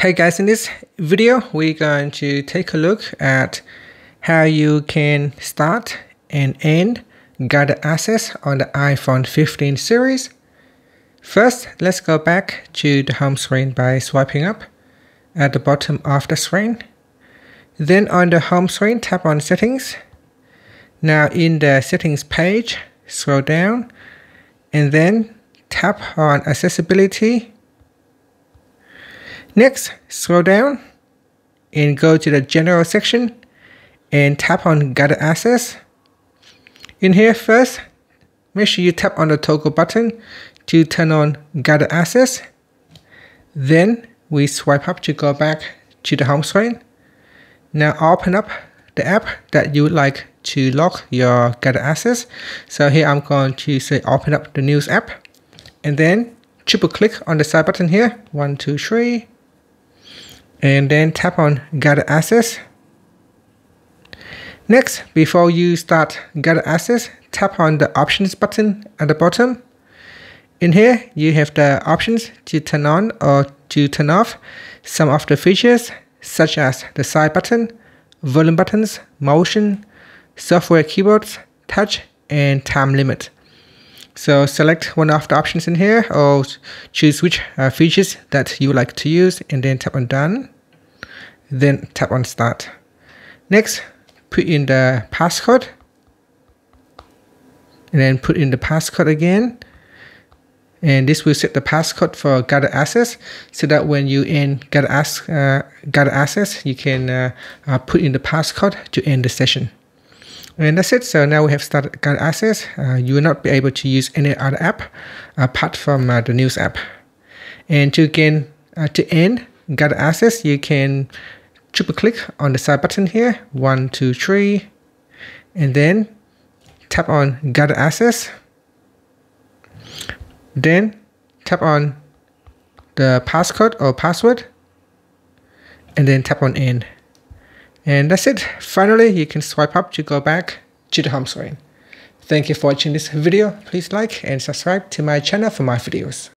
Hey guys, in this video, we're going to take a look at how you can start and end guided access on the iPhone 15 series. First, let's go back to the home screen by swiping up at the bottom of the screen. Then on the home screen, tap on settings. Now in the settings page, scroll down and then tap on accessibility Next, scroll down and go to the general section and tap on guided access. In here first, make sure you tap on the toggle button to turn on guided access. Then we swipe up to go back to the home screen. Now open up the app that you would like to lock your guided access. So here I'm going to say open up the news app and then triple click on the side button here. One, two, three and then tap on guided access. Next, before you start guided access, tap on the options button at the bottom. In here, you have the options to turn on or to turn off some of the features such as the side button, volume buttons, motion, software keyboards, touch, and time limit. So select one of the options in here or choose which uh, features that you like to use and then tap on done. Then tap on start. Next, put in the passcode and then put in the passcode again. And this will set the passcode for guided access so that when you end guided, uh, guided access, you can uh, uh, put in the passcode to end the session. And that's it. So now we have started guided access. Uh, you will not be able to use any other app apart from uh, the news app. And to again uh, to end guided access, you can triple click on the side button here. One, two, three, and then tap on guided access. Then tap on the passcode or password, and then tap on in. And that's it. Finally, you can swipe up to go back to the home screen. Thank you for watching this video. Please like and subscribe to my channel for more videos.